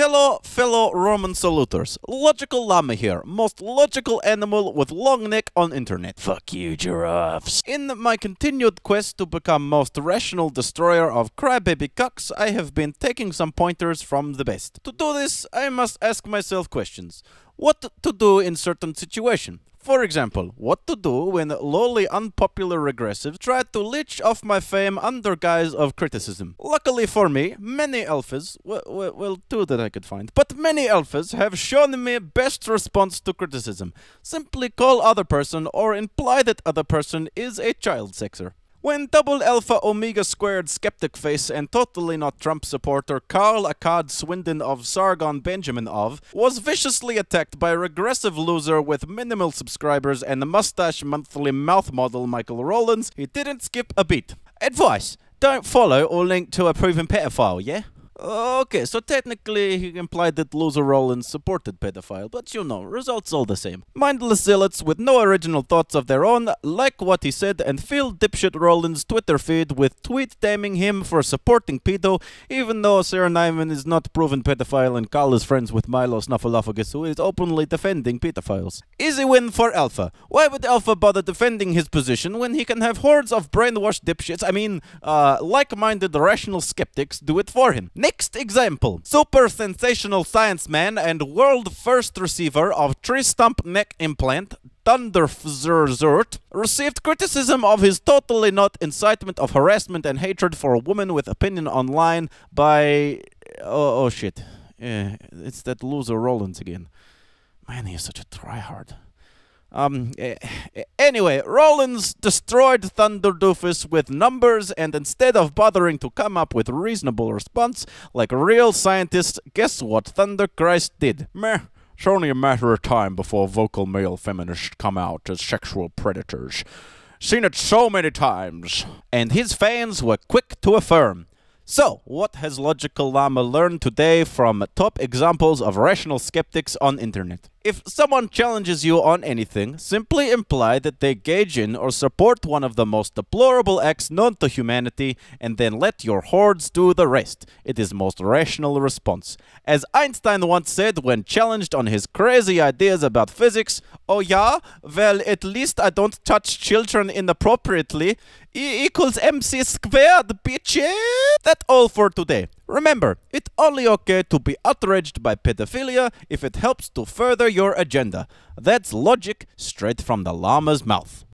Hello, fellow Roman saluters. Logical llama here, most logical animal with long neck on internet. Fuck you, giraffes. In my continued quest to become most rational destroyer of crybaby cucks, I have been taking some pointers from the best. To do this, I must ask myself questions. What to do in certain situation? For example, what to do when lowly unpopular regressive tried to leech off my fame under guise of criticism. Luckily for me, many alphas, well, well, two that I could find, but many alphas have shown me best response to criticism. Simply call other person or imply that other person is a child sexer. When double alpha omega squared skeptic face and totally not Trump supporter Carl Akkad Swindon of Sargon Benjamin of was viciously attacked by a regressive loser with minimal subscribers and mustache monthly mouth model Michael Rollins, he didn't skip a beat. Advice don't follow or link to a proven pedophile, yeah? Okay, so technically he implied that loser Rollins supported pedophile, but you know, results all the same. Mindless zealots with no original thoughts of their own like what he said and fill dipshit Rollins' Twitter feed with tweet damning him for supporting pedo, even though Sarah Nyman is not proven pedophile and Carl is friends with Milo Snuffleupagus, who is openly defending pedophiles. Easy win for Alpha. Why would Alpha bother defending his position when he can have hordes of brainwashed dipshits, I mean, uh, like-minded rational skeptics do it for him? Next example. Super sensational science man and world first receiver of tree stump neck implant, Thunderfzert, received criticism of his totally not incitement of harassment and hatred for a woman with opinion online by... Oh, oh shit. Yeah, it's that loser Rollins again. Man, he is such a tryhard. Um, eh, eh, anyway, Rollins destroyed Thunder Doofus with numbers, and instead of bothering to come up with a reasonable response, like real scientists, guess what Thunder Christ did? Meh. It's only a matter of time before vocal male feminists come out as sexual predators. Seen it so many times. And his fans were quick to affirm. So, what has Logical Llama learned today from top examples of rational skeptics on internet? If someone challenges you on anything, simply imply that they gauge in or support one of the most deplorable acts known to humanity, and then let your hordes do the rest. It is most rational response. As Einstein once said when challenged on his crazy ideas about physics, oh yeah? Well, at least I don't touch children inappropriately. E equals mc squared, bitches! That's all for today. Remember, it's only okay to be outraged by pedophilia if it helps to further your agenda. That's logic straight from the llama's mouth.